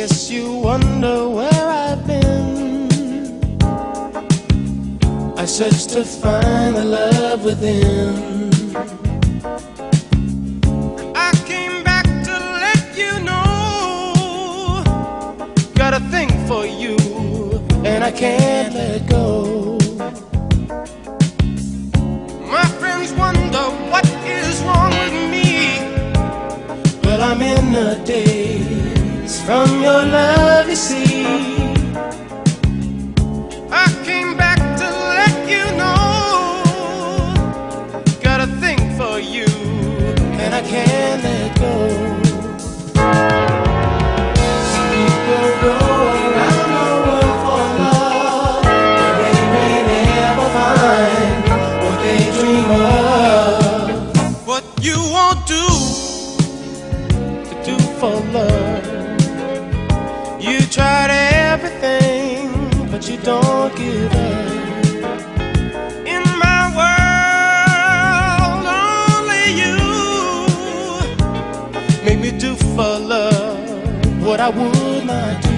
guess you wonder where I've been. I searched to find the love within. I came back to let you know. Got a thing for you, and I can't let go. My friends wonder what is wrong with me. Well, I'm in a daze from your love, you see. I came back to let you know. Got a thing for you, and I can't let go. People go around the world for love, and they may never find what they dream of. What you won't do to do for love, you don't give up. In my world, only you make me do for love what I would not do.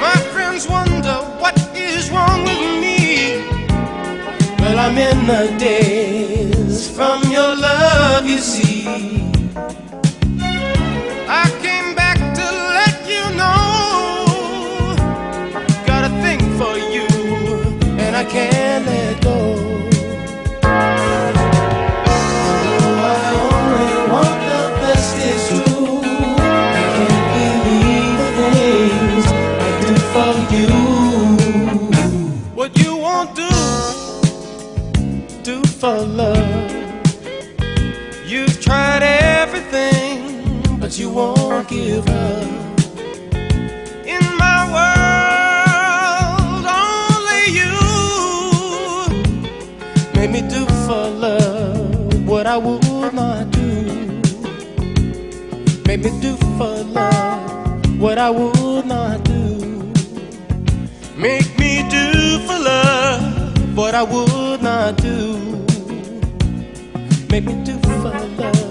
My friends wonder what is wrong with me. Well, I'm in the daze from your love, you see. Can't let go. I only want the best, it's true. I can't believe the things I do for you. What you won't do, do for love. You've tried everything, but you won't give up. What I would not do. Made me do for love what I would not do. Make me do for love what I would not do. Make me do for love